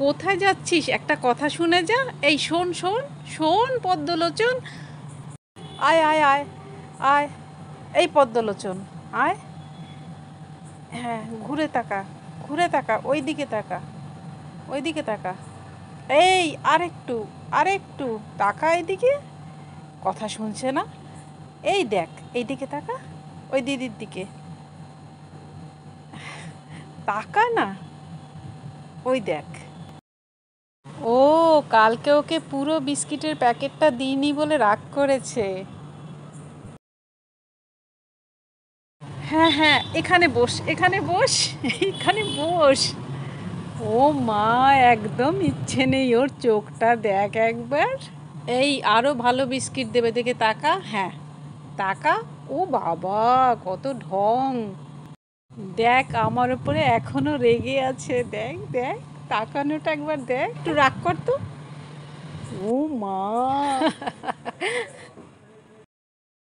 কোথায় যাচ্ছিস? একটা কথা শুনে যা। এই শোন শোন শোন পদ্মলোচন। আয় আয় আয় আয়। এই পদ্মলোচন, আয়। হ্যাঁ ঘুরে তাকা ঘুরে তাকা ওই দিকে তাকা ওই দিকে তাকা। এই, আরেকটু আরেকটু তাকা এদিকে। কথা শুনছে না? এই দেখ এই দিকে তাকা, ওই দিদির দিকে। তাকা না? ওই দেখ। কালকে ওকে পুরো বিস্কিটের প্যাকেটটা দিইনি বলে রাগ করেছে। হ্যাঁ হ্যাঁ এখানে বস এখানে বস এখানে বস। ও মা, একদম ইচ্ছে নেই ওর চোখটা দেখ একবার। এই আরও ভালো বিস্কিট দেবে, দেখে তাকা? হ্যাঁ। তাকা? ও বাবা, কত ঢং। দেখ, আমার উপরে এখনও রেগে আছে, দেখ দেখ, তাকানোটা একবার দেখ। একটু রাগ কর তো ও মা